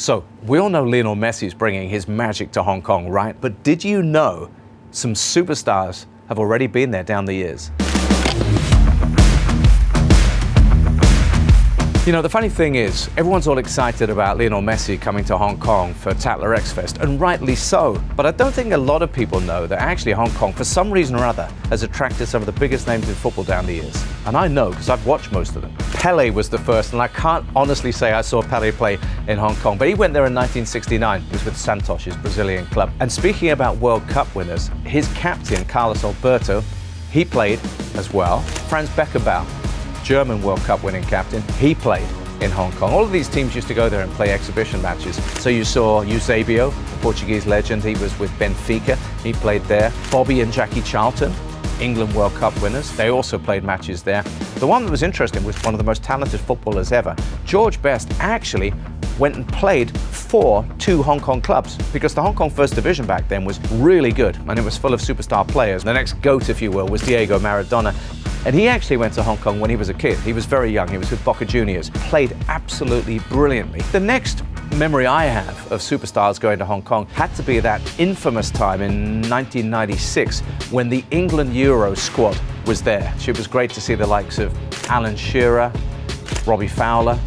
So, we all know Lionel Messi is bringing his magic to Hong Kong, right? But did you know some superstars have already been there down the years? You know, the funny thing is, everyone's all excited about Lionel Messi coming to Hong Kong for Tatler X Fest, and rightly so. But I don't think a lot of people know that actually Hong Kong, for some reason or other, has attracted some of the biggest names in football down the years. And I know because I've watched most of them. Pele was the first, and I can't honestly say I saw Pele play in Hong Kong, but he went there in 1969. He was with Santos, his Brazilian club. And speaking about World Cup winners, his captain, Carlos Alberto, he played as well. Franz Beckenbauer German World Cup winning captain. He played in Hong Kong. All of these teams used to go there and play exhibition matches. So you saw Eusebio, the Portuguese legend, he was with Benfica, he played there. Bobby and Jackie Charlton, England World Cup winners, they also played matches there. The one that was interesting was one of the most talented footballers ever. George Best actually went and played for two Hong Kong clubs because the Hong Kong First Division back then was really good and it was full of superstar players. The next GOAT, if you will, was Diego Maradona. And he actually went to Hong Kong when he was a kid. He was very young. He was with Boca Juniors. Played absolutely brilliantly. The next memory I have of superstars going to Hong Kong had to be that infamous time in 1996 when the England Euro squad was there. It was great to see the likes of Alan Shearer, Robbie Fowler,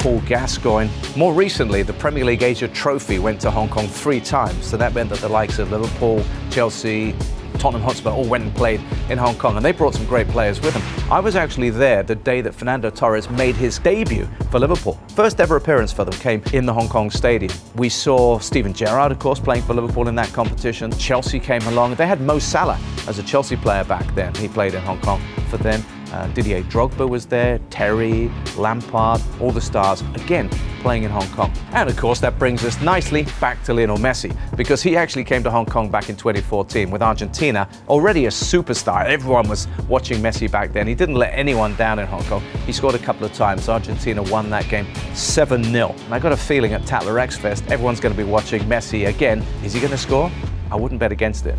Paul Gascoigne. More recently, the Premier League Asia Trophy went to Hong Kong three times, so that meant that the likes of Liverpool, Chelsea, Tottenham Hotspur all went and played in Hong Kong, and they brought some great players with them. I was actually there the day that Fernando Torres made his debut for Liverpool. First ever appearance for them came in the Hong Kong Stadium. We saw Steven Gerrard, of course, playing for Liverpool in that competition. Chelsea came along. They had Mo Salah as a Chelsea player back then. He played in Hong Kong for them. Uh, Didier Drogba was there, Terry, Lampard, all the stars, again, playing in Hong Kong. And of course, that brings us nicely back to Lionel Messi, because he actually came to Hong Kong back in 2014 with Argentina, already a superstar. Everyone was watching Messi back then. He didn't let anyone down in Hong Kong. He scored a couple of times. Argentina won that game 7 0. And I got a feeling at Tatler X Fest, everyone's going to be watching Messi again. Is he going to score? I wouldn't bet against it.